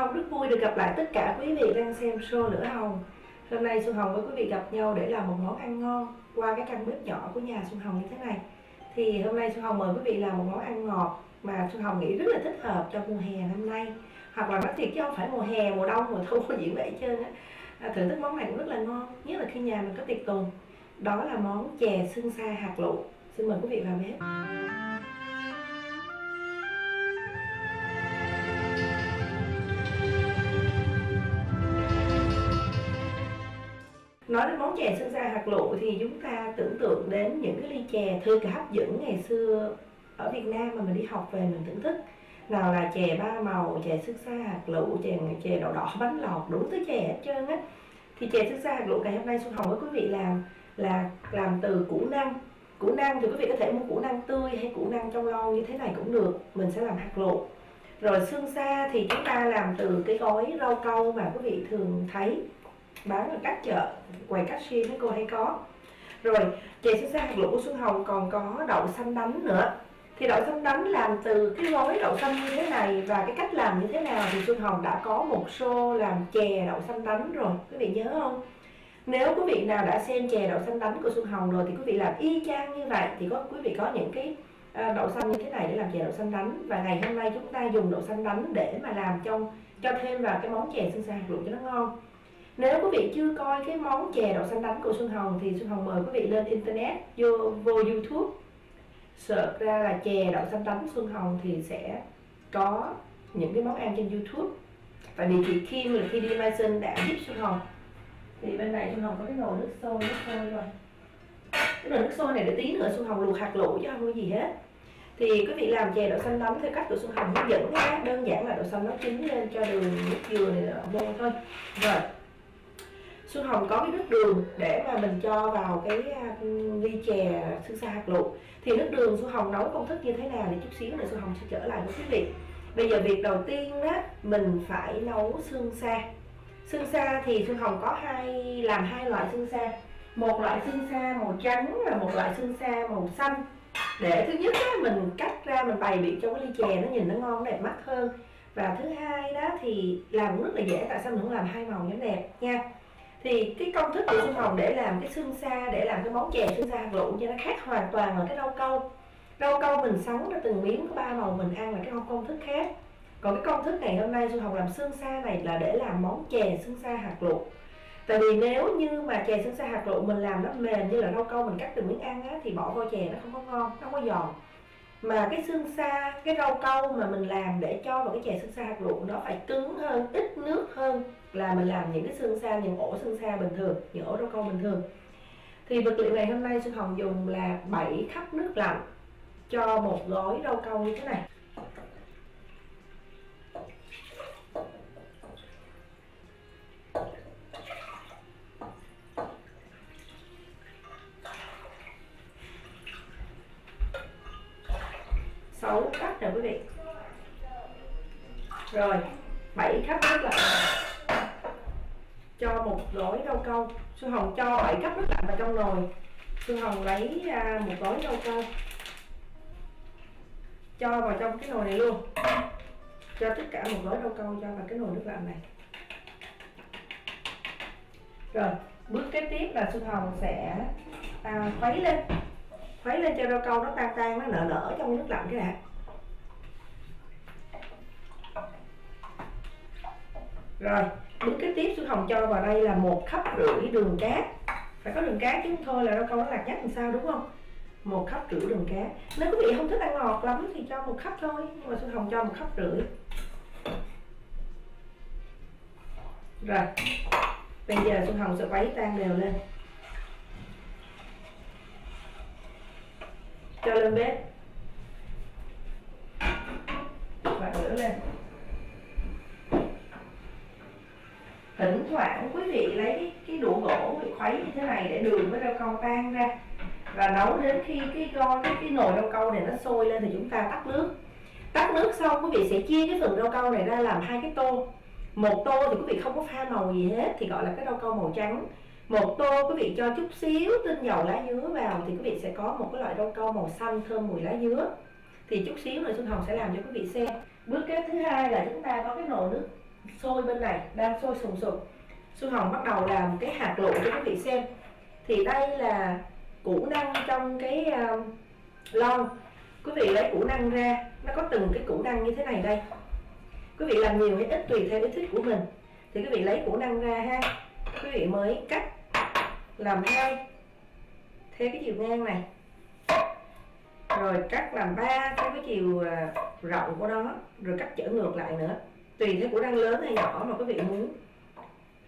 Hồng rất vui được gặp lại tất cả quý vị đang xem show Lửa Hồng Hôm nay Xuân Hồng với quý vị gặp nhau để làm một món ăn ngon qua cái căn bếp nhỏ của nhà Xuân Hồng như thế này. Thì hôm nay Xuân Hồng mời quý vị làm một món ăn ngọt mà Xuân Hồng nghĩ rất là thích hợp cho mùa hè năm nay. Hoặc là nói thiệt chứ không phải mùa hè, mùa đông, mùa thu có diễn vậy trơn á. À, Thưởng thức món này cũng rất là ngon, nhất là khi nhà mình có tiệc tùng. Đó là món chè xương xa hạt lựu. Xin mời quý vị vào bếp. Nói đến món chè sơn sa hạt lựu thì chúng ta tưởng tượng đến những cái ly chè thơ cả hấp dẫn ngày xưa ở Việt Nam mà mình đi học về mình thưởng thức. Nào là chè ba màu, chè sơn sa hạt lựu chè chè đậu đỏ bánh lọt đủ thứ chè hết trơn á. Thì chè sơn sa hạt lựu ngày hôm nay xuân hồng với quý vị làm, là làm từ củ năng. Củ năng thì quý vị có thể mua củ năng tươi hay củ năng trong lon như thế này cũng được, mình sẽ làm hạt lựu rồi xương xa thì chúng ta làm từ cái gói rau câu mà quý vị thường thấy bán ở các chợ, quầy cashier mấy cô hay có. Rồi, chè xương xa hạt lựu của Xuân Hồng, còn có đậu xanh đánh nữa. Thì đậu xanh đánh làm từ cái gói đậu xanh như thế này và cái cách làm như thế nào thì Xuân Hồng đã có một show làm chè đậu xanh đánh rồi. Quý vị nhớ không? Nếu quý vị nào đã xem chè đậu xanh đánh của Xuân Hồng rồi thì quý vị làm y chang như vậy. Thì có, quý vị có những cái ờ, đậu xanh như thế này để làm chè đậu xanh đánh và ngày hôm nay chúng ta dùng đậu xanh đánh để mà làm trong, cho thêm vào cái món chè xương xa hạt lựu cho nó ngon nếu quý vị chưa coi cái món chè đậu xanh đánh của Xuân Hồng thì Xuân Hồng mời quý vị lên internet vô, vô YouTube search ra là chè đậu xanh đánh Xuân Hồng thì sẽ có những cái món ăn trên YouTube. Tại vì chị Kim là khi đi sơn đã giúp Xuân Hồng. Thì bên này Xuân Hồng có cái nồi nước sôi nước sôi rồi. Cái nồi nước sôi này để tí nữa Xuân Hồng luộc hạt lựu chứ không có gì hết. Thì quý vị làm chè đậu xanh đánh theo cách của Xuân Hồng hướng dẫn nhé. Đơn giản là đậu xanh nó chín lên cho đường nước dừa này vô thôi. Rồi Xuân Hồng có cái nước đường để mà mình cho vào cái à, ly chè xương xa hạt lựu thì nước đường Xuân Hồng nấu công thức như thế nào thì chút xíu nữa Xuân Hồng sẽ trở lại với quý vị. Bây giờ việc đầu tiên đó, mình phải nấu xương xa. Xương xa thì Xuân Hồng có hai, làm hai loại xương xa. Một loại xương xa màu trắng và một loại xương xa màu xanh. Để thứ nhất đó mình cắt ra, mình bày biện cho cái ly chè nó nhìn nó ngon, đẹp mắt hơn. Và thứ hai đó thì làm cũng rất là dễ, tại sao mình không làm hai màu cho đẹp nha thì cái công thức của xương Hồng để làm cái xương xa để làm cái món chè xương xa lụ cho nó khác hoàn toàn ở cái rau câu. Rau câu mình sống ra từng miếng có ba màu mình ăn là cái công thức khác. Còn cái công thức này hôm nay xương Hồng làm xương xa này là để làm món chè xương xa hạt lựu. Tại vì nếu như mà chè xương xa hạt lựu mình làm nó mềm như là rau câu mình cắt từng miếng ăn á, thì bỏ vào chè nó không có ngon nó không có giòn mà cái xương xa, cái rau câu mà mình làm để cho vào cái chè xương xa hạt lựu nó phải cứng hơn, ít nước hơn là mình làm những cái xương xa, những ổ xương xa bình thường, những ổ rau câu bình thường. Thì vật liệu này hôm nay Xuân Hồng dùng là 7 khắp nước lạnh cho một gói rau câu như thế này sáu cắt rồi quý vị rồi 7 cấp nước lạnh cho một gói rau câu. Xuân Hồng cho 7 cấp nước lạnh vào trong nồi. Xuân Hồng lấy ra một gói rau câu. Cho vào trong cái nồi này luôn. Cho tất cả một gói rau câu cho vào cái nồi nước lạnh này. Rồi bước kế tiếp là Xuân Hồng sẽ à, khuấy lên. Khuấy lên cho rau câu nó tan tan nó nở nở trong nước lạnh cái đã rồi bước kế tiếp sư Hồng cho vào đây là một khắp rưỡi đường cát. Phải có đường cát chứ không thôi là đâu câu nó lạc nhắc làm sao, đúng không? Một khắp rưỡi đường cát. Nếu quý vị không thích ăn ngọt lắm thì cho một khắp thôi, nhưng mà sư Hồng cho một khắp rưỡi. Rồi, bây giờ Xuân Hồng sẽ quấy tan đều lên. Cho lên bếp. Và lửa lên. Thỉnh thoảng quý vị lấy cái, cái đũa gỗ bị khuấy như thế này để đường với rau câu tan ra. Và nấu đến khi cái con cái cái nồi rau câu này nó sôi lên thì chúng ta tắt nước. Tắt nước xong quý vị sẽ chia cái phần rau câu này ra làm hai cái tô. Một tô thì quý vị không có pha màu gì hết thì gọi là cái rau câu màu trắng. Một tô quý vị cho chút xíu tinh dầu lá dứa vào thì quý vị sẽ có một cái loại rau câu màu xanh thơm mùi lá dứa. Thì chút xíu nữa Xuân Hồng sẽ làm cho quý vị xem. Bước kế thứ hai là chúng ta có cái nồi nước sôi bên này đang sôi sùng sục. Xuân Hồng bắt đầu làm cái hạt lựu cho quý vị xem. Thì đây là củ năng trong cái uh, lon. Quý vị lấy củ năng ra nó có từng cái củ năng như thế này đây. Quý vị làm nhiều hay ít tùy theo ý thích của mình. Thì quý vị lấy củ năng ra ha. Quý vị mới cắt làm hai theo cái chiều ngang này. Rồi cắt làm ba theo cái chiều à, rộng của nó rồi cắt trở ngược lại nữa tùy theo củ đăng lớn hay nhỏ mà quý vị muốn.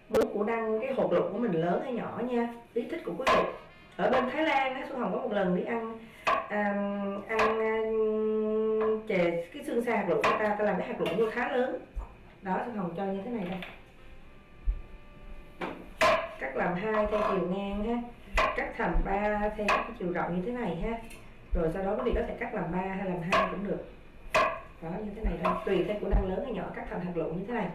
Muốn củ đăng cái hột lục của mình lớn hay nhỏ nha. Ý thích của quý vị. Ở bên Thái Lan á Xuân Hồng có một lần đi ăn um, ăn um, chè cái xương xa hạt lựu của ta ta làm cái hạt lựu vô khá lớn. Đó Xuân Hồng cho như thế này đây. Cắt làm hai theo chiều ngang ha. Cắt thành ba theo cái chiều rộng như thế này ha. Rồi sau đó quý vị có thể cắt làm ba hay làm hai cũng được đó, như thế này thôi. Tùy theo của năng lớn hay nhỏ cắt thành hạt lựu như thế này.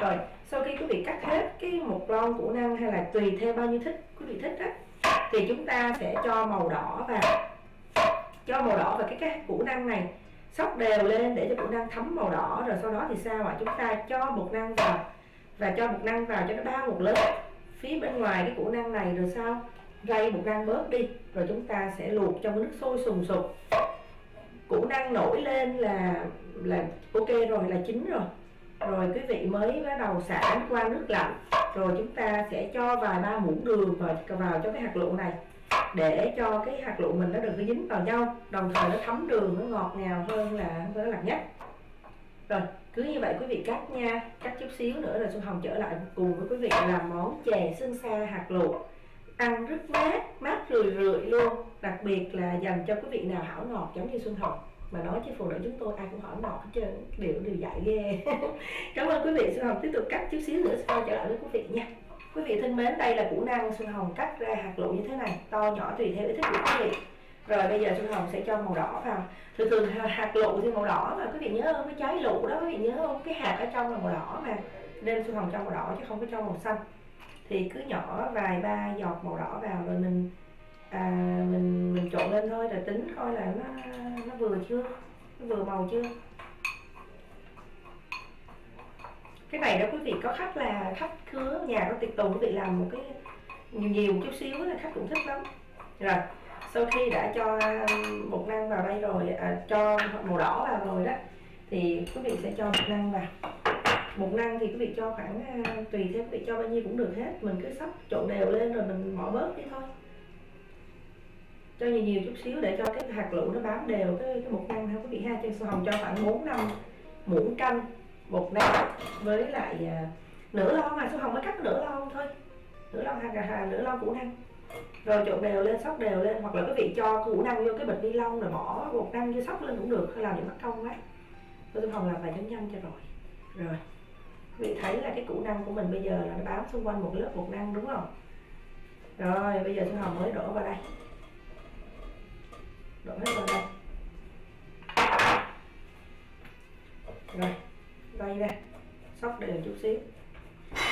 Rồi, sau khi quý vị cắt hết cái một lon của năng hay là tùy theo bao nhiêu thích quý vị thích á, thì chúng ta sẽ cho màu đỏ vào. Cho màu đỏ vào cái cái củ năng này. Sóc đều lên để cho củ năng thấm màu đỏ, rồi sau đó thì sao ạ? Chúng ta cho bột năng vào. Và cho bột năng vào cho nó bao một lớp phía bên ngoài cái củ năng này rồi sao? Rây bột năng bớt đi, rồi chúng ta sẽ luộc trong nước sôi sùng sục củ năng nổi lên là là ok rồi, là chín rồi. Rồi quý vị mới bắt đầu xả qua nước lạnh. Rồi chúng ta sẽ cho vài ba muỗng đường vào vào cho cái hạt lựu này. Để cho cái hạt lựu mình nó đừng có dính vào nhau. Đồng thời nó thấm đường, nó ngọt ngào hơn là nó lạnh nhất. Rồi, cứ như vậy quý vị cắt nha. Cắt chút xíu nữa rồi xuân hồng trở lại cùng với quý vị làm món chè xương xa hạt lựu ăn rất mát mát rười rượi luôn. Đặc biệt là dành cho quý vị nào hảo ngọt giống như xuân hồng. Mà nói chứ phụ nữ chúng tôi ai cũng hỏi ngọt hết trơn, đều đều dạy ghê. Cảm ơn quý vị, xuân hồng. Tiếp tục cắt chút xíu nữa sau trở lại với quý vị nha. Quý vị thân mến, đây là củ năng xuân hồng cắt ra hạt lựu như thế này, to nhỏ tùy theo ý thích của quý vị. Rồi bây giờ xuân hồng sẽ cho màu đỏ vào. Thường thường hạt lựu thì màu đỏ mà, quý vị nhớ không? Cái trái lựu đó, quý vị nhớ không? Cái hạt ở trong là màu đỏ mà. Nên xuân hồng cho màu đỏ chứ không có cho màu xanh thì cứ nhỏ vài ba giọt màu đỏ vào rồi mình à, mình mình trộn lên thôi rồi tính coi là nó nó vừa chưa nó vừa màu chưa. Cái này đó quý vị có khách là khách khứa nhà có tiệc tùng quý vị làm một cái nhiều nhiều chút xíu là khách cũng thích lắm. Rồi sau khi đã cho bột năng vào đây rồi à, cho màu đỏ vào rồi đó thì quý vị sẽ cho bột năng vào bột năng thì quý vị cho khoảng ờ, tùy theo quý vị cho bao nhiêu cũng được hết. Mình cứ sắp trộn đều lên rồi mình bỏ bớt đi thôi. Cho nhiều nhiều chút xíu để cho cái hạt lựu nó bám đều cái cái bột năng ha quý vị ha. Cho hồng cho khoảng 4 năm muỗng canh bột năng với lại uh, nửa lon mà số hồng mới cắt nửa lon thôi. Nửa lon hạt hà nửa lon củ năng. Rồi trộn đều lên sóc đều lên. Hoặc là quý vị cho củ năng vô cái bịch ni lông rồi bỏ bột năng vô sóc lên cũng được. Hay làm những mắt công ấy. Tôi hồng làm vài nhanh nhanh cho rồi. Rồi vị thấy là cái củ năng của mình bây giờ là nó bám xung quanh một lớp bột năng, đúng không? Rồi, bây giờ xuân hồng mới đổ vào đây. Đổ hết vào đây. Rồi đây ra. Sóc đều chút xíu.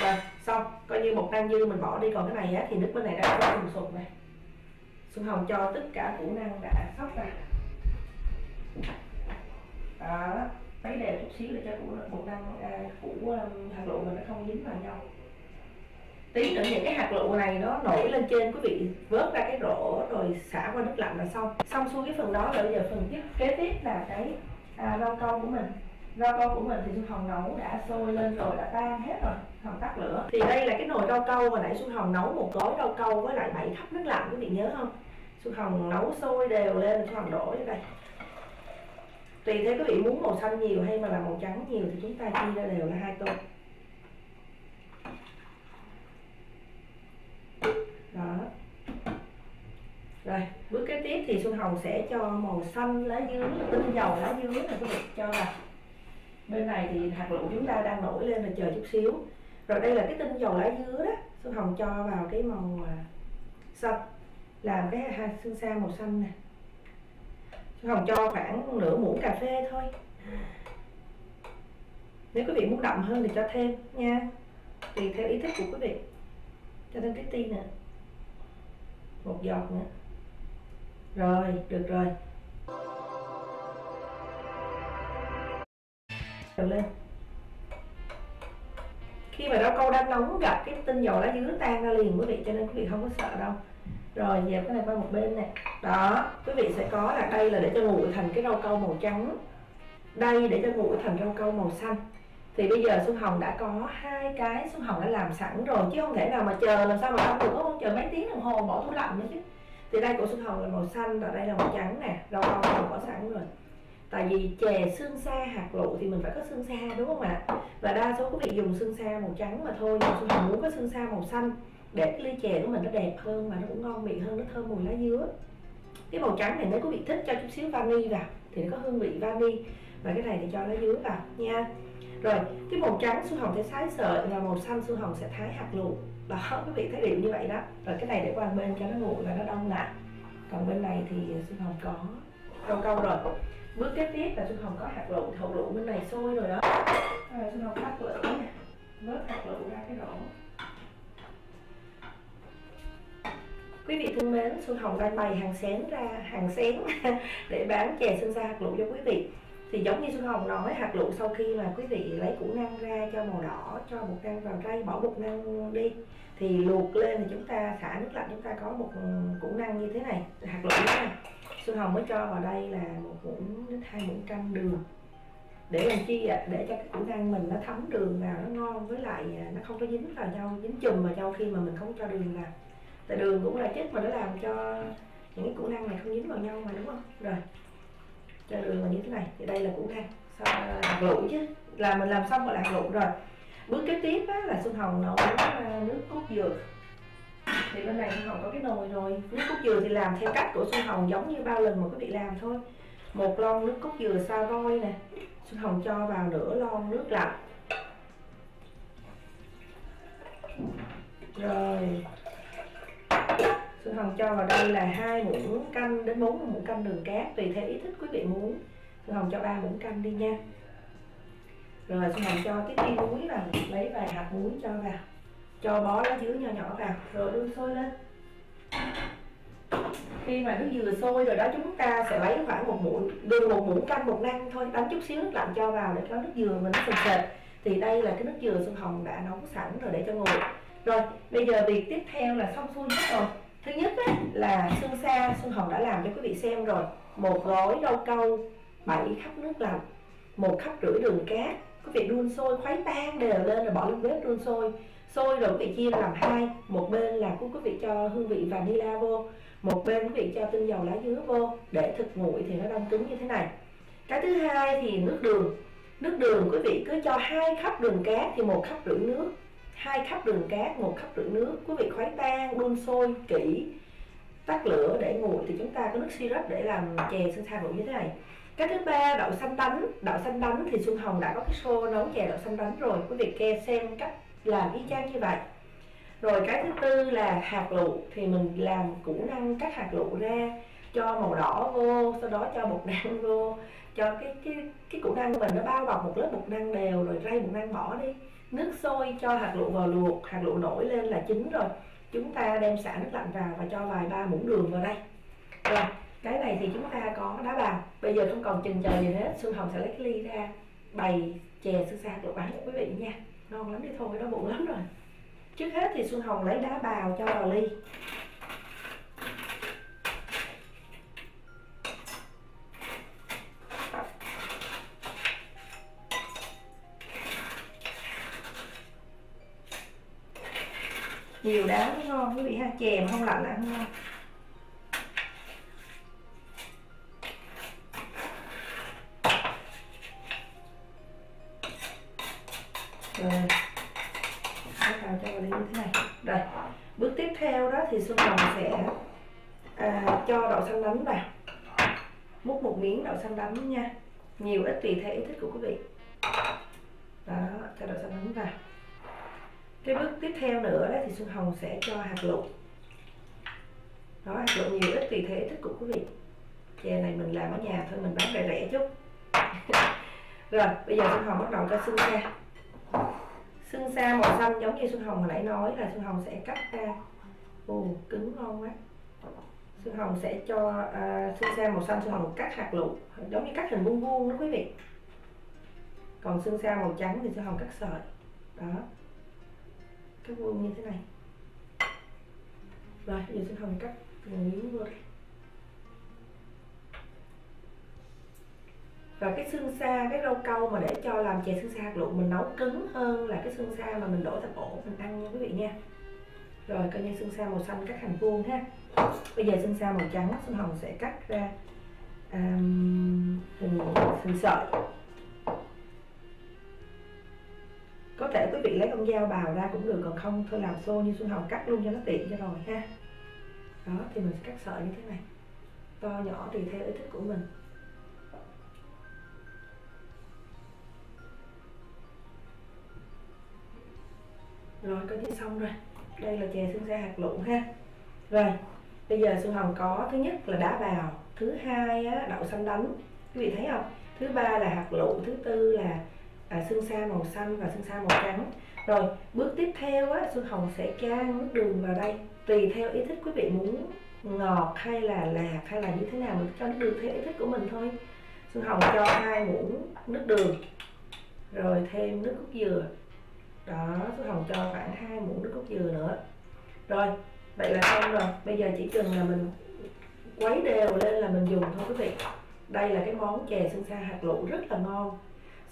Rồi, xong. Coi như một năng dư mình bỏ đi, còn cái này á, thì nước bên này đã có sùng sục này xuân hồng cho tất cả củ năng đã sóc ra. Đó lấy đều chút xíu để cho củ bột năng à, củ um, hạt lựu mình nó không dính vào nhau. Tí nữa những cái hạt lựu này nó nổi lên trên quý vị vớt ra cái rổ rồi xả qua nước lạnh là xong. Xong xuôi cái phần đó rồi bây giờ phần tiếp kế tiếp là cái à, rau câu của mình. Rau câu của mình thì xuân hồng nấu đã sôi lên rồi đã tan hết rồi hồng tắt lửa. Thì đây là cái nồi rau câu mà nãy xuân hồng nấu một gói rau câu với lại bảy thắp nước lạnh quý vị nhớ không? Xuân hồng nấu sôi đều lên xuân hồng đổ vô đây tùy theo quý vị muốn màu xanh nhiều hay mà là màu trắng nhiều thì chúng ta chia ra đều là hai tô. Đó. Rồi, bước kế tiếp thì xuân hồng sẽ cho màu xanh lá dứa, tinh dầu lá dứa này quý vị cho vào. Bên này thì hạt lựu chúng ta đang nổi lên là chờ chút xíu. Rồi đây là cái tinh dầu lá dứa đó. Xuân hồng cho vào cái màu à, xanh. Làm cái hạt xương xa màu xanh nè hồng cho khoảng nửa muỗng cà phê thôi. Nếu quý vị muốn đậm hơn thì cho thêm nha. Tùy theo ý thích của quý vị. Cho thêm tí ti nè. Một giọt nữa. Rồi, được rồi. Đầu lên. Khi mà rau câu đang nóng gặp cái tinh dầu lá dứa tan ra liền, quý vị, cho nên quý vị không có sợ đâu. Rồi, dẹp cái này qua một bên này đó, quý vị sẽ có là đây là để cho nguội thành cái rau câu màu trắng. Đây để cho nguội thành rau câu màu xanh. Thì bây giờ xuân hồng đã có hai cái xuân hồng đã làm sẵn rồi, chứ không thể nào mà chờ làm sao mà ăn được không? Chờ mấy tiếng đồng hồ bỏ tủ lạnh nữa chứ. Thì đây của xuân hồng là màu xanh và đây là màu trắng nè, rau câu mình có sẵn rồi. Tại vì chè xương xa hạt lựu thì mình phải có xương xa đúng không ạ? Và đa số quý vị dùng xương xa màu trắng mà thôi, nhưng xuân hồng muốn có xương xa màu xanh để cái ly chè của mình nó đẹp hơn và nó cũng ngon miệng hơn, nó thơm mùi lá dứa cái màu trắng này nếu quý vị thích cho chút xíu vani vào thì nó có hương vị vani. Và cái này thì cho lá dứa vào nha. Rồi, cái màu trắng xuân hồng sẽ thái sợi và màu xanh xuân hồng sẽ thái hạt lựu đó, quý vị thấy điệu như vậy đó. Rồi cái này để qua bên cho nó nguội và nó đông lại. Còn bên này thì xuân hồng có câu câu rồi. Bước kế tiếp là xuân hồng có hạt lựu hạt lựu bên này sôi rồi đó. Rồi xuân hồng hạt lửa nè. Vớt hạt lựu ra cái rổ quý vị thân mến, xuân hồng đang bày hàng xén ra, hàng xén để bán chè sinh ra hạt lựu cho quý vị. Thì giống như xuân hồng nói, hạt lựu sau khi mà quý vị lấy củ năng ra cho màu đỏ, cho bột năng vào rây bỏ bột năng đi, thì luộc lên thì chúng ta thả nước lạnh, chúng ta có một ừ, củ năng như thế này, hạt lựu này. Xuân hồng mới cho vào đây là một muỗng đến hai muỗng canh đường. Để làm chi ạ? Để cho cái củ năng mình nó thấm đường vào, nó ngon, với lại à, nó không có dính vào nhau, dính chùm vào nhau khi mà mình không cho đường vào tại đường cũng là chất mà nó làm cho những cái củ năng này không dính vào nhau mà đúng không? Rồi cho đường vào như thế này. Thì đây là củ năng. Sau lạc lựu chứ. Là mình làm xong rồi lạc hạt lựu rồi. Bước kế tiếp á, là xuân hồng nấu à, nước cốt dừa. Thì bên này xuân hồng có cái nồi rồi. Nước cốt dừa thì làm theo cách của xuân hồng giống như bao lần mà quý vị làm thôi. Một lon nước cốt dừa sa voi nè. Xuân hồng cho vào nửa lon nước lạnh. Rồi Xuân Hồng cho vào đây là hai muỗng canh đến 4 muỗng canh đường cát, tùy theo ý thích quý vị muốn. Xuân Hồng cho ba muỗng canh đi nha. Rồi Xuân Hồng cho cái viên muối vào, lấy vài hạt muối cho vào. Cho bó lá dứa nhỏ nhỏ vào, rồi đun sôi lên. Khi mà nước dừa sôi rồi đó, chúng ta sẽ lấy khoảng một muỗng đường một muỗng canh, một năng thôi đánh chút xíu nước lạnh cho vào để cho nước dừa mình nó sền sệt. Thì đây là cái nước dừa xuân hồng đã nấu sẵn rồi để cho nguội. Rồi, bây giờ việc tiếp theo là xong xuôi hết rồi thứ nhất á, là xương sa xương hồng đã làm cho quý vị xem rồi. Một gói rau câu bảy khắp nước lạnh một khắp rưỡi đường cát. Quý vị đun sôi khuấy tan đều lên rồi bỏ lên bếp đun sôi. Sôi rồi quý vị chia làm hai một bên là quý vị cho hương vị vanilla vô một bên quý vị cho tinh dầu lá dứa vô để thực nguội thì nó đông cứng như thế này. Cái thứ hai thì nước đường. Nước đường quý vị cứ cho hai khắp đường cát thì một khắp rưỡi nước hai khắp đường cát, một khắp rưỡi nước. Quý vị khuấy tan đun sôi kỹ, tắt lửa để nguội thì chúng ta có nước syrup để làm chè sương sa rượu như thế này. Cái thứ ba, đậu xanh đánh đậu xanh đánh thì xuân hồng đã có cái xô nấu chè đậu xanh đánh rồi. Quý vị ke xem cách làm y chang như vậy. Rồi cái thứ tư là hạt lựu. Thì mình làm củ năng cắt hạt lựu ra, cho màu đỏ vô, sau đó cho bột năng vô, cho cái cái cái củ năng của mình nó bao bọc một lớp bột năng đều, rồi rây bột năng bỏ đi nước sôi cho hạt lựu vào luộc, hạt lựu nổi lên là chín rồi. Chúng ta đem xả nước lạnh vào và cho vài ba muỗng đường vào đây. Rồi, cái này thì chúng ta có đá bào. Bây giờ không còn chần chờ gì hết xuân hồng sẽ lấy cái ly ra bày chè sương sa được bán cho quý vị nha. Ngon lắm đi, thôi nó bụng lắm rồi. Trước hết thì xuân hồng lấy đá bào cho vào ly. Nhiều đá mới ngon quý vị ha chè mà không lạnh là không ngon rồi. Bắt đầu cho vào đây như thế này. Rồi. Bước tiếp theo đó thì xuân hồng sẽ à, cho đậu xanh đánh vào. Múc một miếng đậu xanh đánh nha. Nhiều ít tùy theo ý thích của quý vị. Đó cho đậu xanh đánh vào cái bước tiếp theo nữa đó thì xuân hồng sẽ cho hạt lựu. Đó hạt lựu nhiều ít tùy thế thích của quý vị. Chè này mình làm ở nhà thôi mình bán rẻ rẻ chút. Rồi bây giờ xuân hồng bắt đầu cho xương ra xương xa màu xanh giống như xuân hồng hồi nãy nói là xuân hồng sẽ cắt ra. Ồ cứng ngon quá. Xuân hồng sẽ cho à, uh, xương xa màu xanh xuân hồng cắt hạt lựu. Giống như cắt hình vuông vuông đó quý vị. Còn xương xa màu trắng thì xuân hồng cắt sợi. Đó cắt vuông như thế này. Rồi giờ Xuân Hồng cắt từng miếng vô và cái xương xa cái rau câu mà để cho làm chè xương xa hạt lựu mình nấu cứng hơn là cái xương xa mà mình đổ thành ổ mình ăn nha quý vị nha. Rồi coi như xương xa màu xanh cắt thành vuông ha. Bây giờ xương xa màu trắng xương hồng sẽ cắt ra um, hình hình sợi. Có thể quý vị lấy con dao bào ra cũng được còn không thôi làm xô như xuân hồng cắt luôn cho nó tiện cho rồi ha. Đó thì mình sẽ cắt sợi như thế này. To nhỏ tùy theo ý thích của mình. Rồi coi như xong rồi. Đây là chè xương xa hạt lựu ha. Rồi bây giờ xuân hồng có thứ nhất là đá bào thứ hai á, đậu xanh đánh. Quý vị thấy không? Thứ ba là hạt lựu thứ tư là à, xương xa màu xanh và xương xa màu trắng. Rồi bước tiếp theo á, xuân hồng sẽ tra nước đường vào đây. Tùy theo ý thích quý vị muốn ngọt hay là lạc hay là như thế nào mình cho nước đường theo ý thích của mình thôi. Xuân hồng cho hai muỗng nước đường rồi thêm nước cốt dừa. Đó xuân hồng cho khoảng hai muỗng nước cốt dừa nữa. Rồi vậy là xong rồi. Bây giờ chỉ cần là mình quấy đều lên là mình dùng thôi quý vị. Đây là cái món chè xương xa hạt lựu rất là ngon.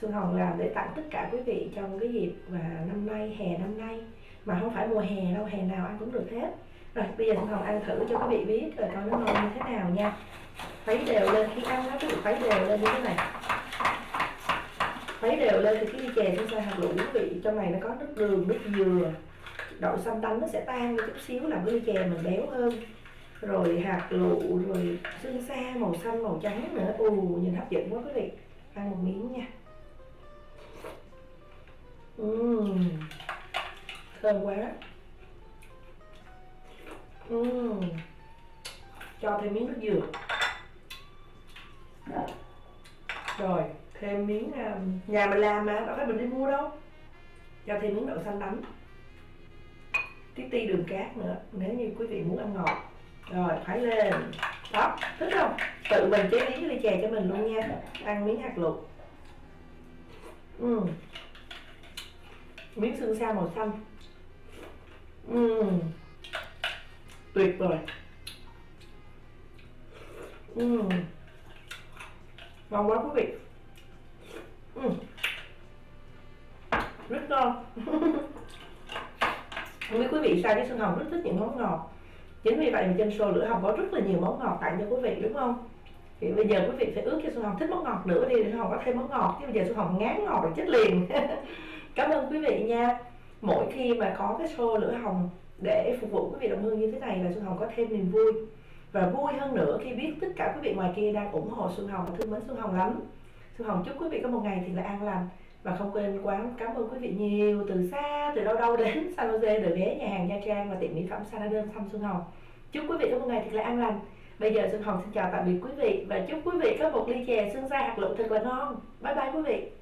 Xuân Hồng làm để tặng tất cả quý vị trong cái dịp và năm nay, hè năm nay. Mà không phải mùa hè đâu, hè nào ăn cũng được hết. Rồi, bây giờ Xuân Hồng ăn thử cho quý vị biết rồi coi nó ngon như thế nào nha. Khuấy đều lên, khi ăn nó quý vị khuấy đều lên như thế này. Khuấy đều lên thì cái chè chúng ta hạt lựu quý vị, trong này nó có nước đường, nước dừa. Đậu xanh đánh nó sẽ tan đi chút xíu, làm cái chè mình béo hơn. Rồi hạt lựu rồi xương xa, màu xanh, màu trắng nữa. Ù nhìn hấp dẫn quá quý vị. Ăn một miếng nha uhm, thơm quá. Uhm. cho thêm miếng nước dừa. Rồi thêm miếng um, nhà mình làm mà đâu phải mình đi mua đâu. Cho thêm miếng đậu xanh đánh tí ti đường cát nữa nếu như quý vị muốn ăn ngọt. Rồi phải lên. Đó thích không? Tự mình chế biến cái ly chè cho mình luôn nha. Ăn miếng hạt lục ừ. Mmm miếng xương xa màu xanh. Uhm. tuyệt vời. Uhm. ngon quá quý vị. Uhm. rất ngon. Không biết quý vị sao chứ Xuân Hồng rất thích những món ngọt. Chính vì vậy mà trên show lửa hồng có rất là nhiều món ngọt tặng cho quý vị, đúng không? Thì bây giờ quý vị phải ước cho Xuân Hồng thích món ngọt nữa đi, để Xuân Hồng có thêm món ngọt. Chứ bây giờ Xuân Hồng ngán ngọt rồi chết liền. cảm ơn quý vị nha. Mỗi khi mà có cái show lửa hồng để phục vụ quý vị đồng hương như thế này là Xuân Hồng có thêm niềm vui. Và vui hơn nữa khi biết tất cả quý vị ngoài kia đang ủng hộ Xuân Hồng và thương mến Xuân Hồng lắm. Xuân Hồng chúc quý vị có một ngày thì là an lành. Và không quên quán cảm ơn quý vị nhiều từ xa, từ đâu đâu đến San Jose để ghé nhà hàng Nha Trang và tiệm mỹ phẩm Sanadon thăm Xuân Hồng. Chúc quý vị có một ngày thật là an lành. Bây giờ Xuân Hồng xin chào tạm biệt quý vị và chúc quý vị có một ly chè xương da hạt lựu thật là ngon. Bye bye quý vị.